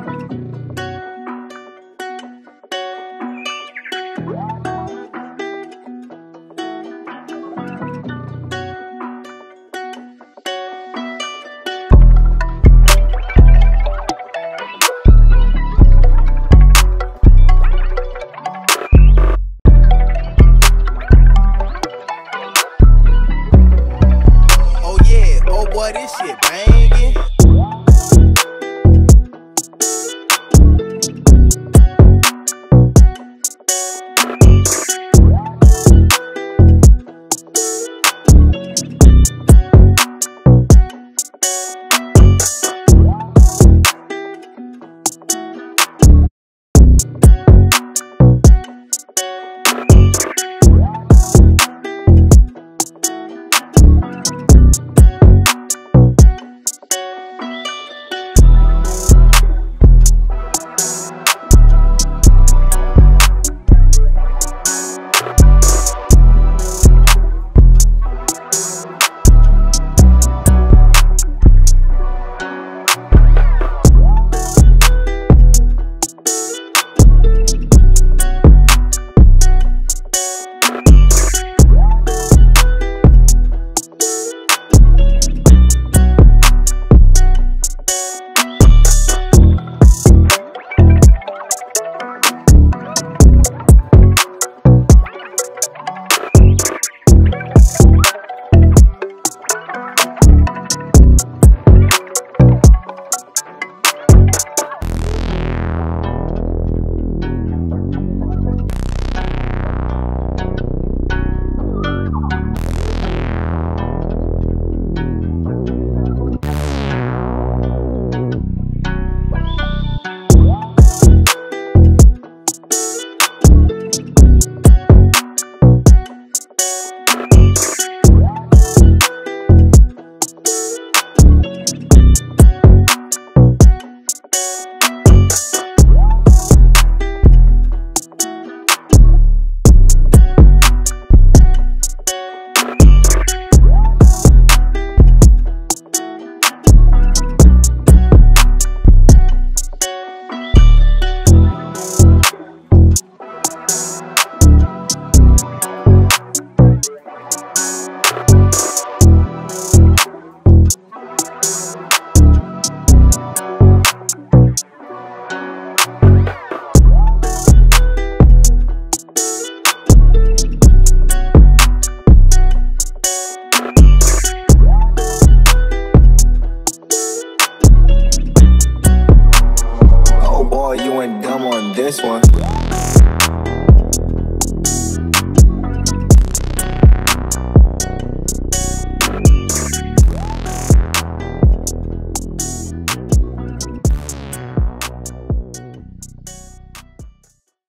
Oh this one.